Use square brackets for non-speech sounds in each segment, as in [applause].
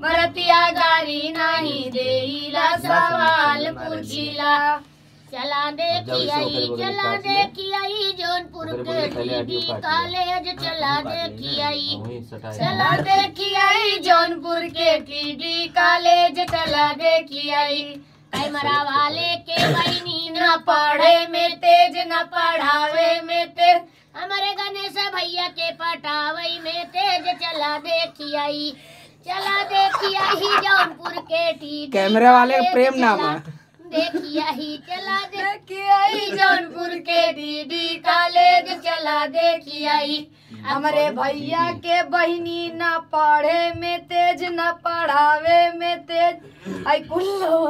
बरतिया गारी नहीं देला सवाल पूछिला चला देखी आई चला देखिया जौनपुर के डीडी कॉलेज चला देखिया चला देखिया जौनपुर के टीडी कॉलेज चला देखिया कैमरा वाले के बहनी न पढ़े में तेज न पढ़ावे में तेज हमारे गणेश भैया के पटावई में तेज चला देखिया चला देखिया ही जौनपुर के टीडी कैमरे वाले प्रेम नाम है। देखिया ही चला देखिया ही जौनपुर के डीडी कॉलेज चला देखिया ही। हमारे भैया के बहिनी न पढ़े में तेज न पढ़ावे में तेज। आई कुल्लो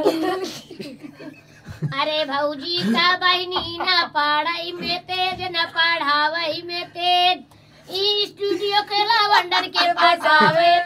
अरे भौजी का बहनी न पढ़ाई में तेज न पढ़ावई में तेज। ई स्टूडियो के लावंडर के बसावे तेज चला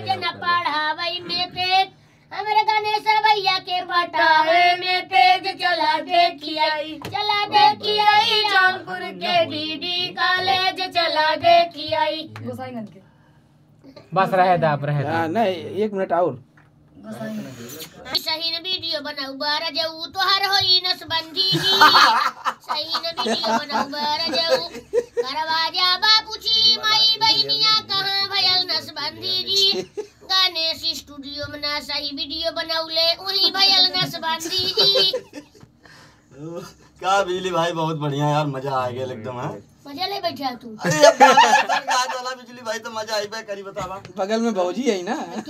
देखिए चला देखिए जौनपुर के डीडी कॉलेज चला देखिए। बस रहे दा आप रहे दा नहीं एक मिनट और। सही न वीडियो बनाऊ बारा जाऊ तो हर होई नसबंदी जी सही न [laughs] वीडियो बनाऊ बारा जाऊ। करवाजा बापूजी माई बहनिया कहाँ भयल नसबंदी जी। गणेश स्टूडियो में ना सही वीडियो बनाऊले वही भयल नसबंदी जी। क्या बिजली भाई बहुत बढ़िया यार मज़ा आ गया एकदम है। मज़ा ले बैठा तू। अरे बिजली भाई तो मज़ा आई बे करी बतावा बगल में भौजी है ना।